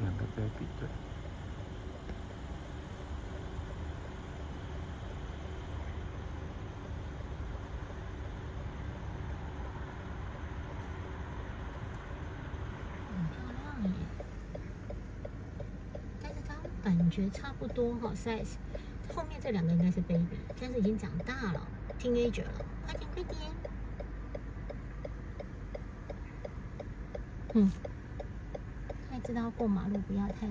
两个 baby 对。很漂亮耶，但是它感觉差不多哈 size，后面这两个应该是 baby，但是已经长大了，teenager 了，快点快点，嗯，知道过马路不要太。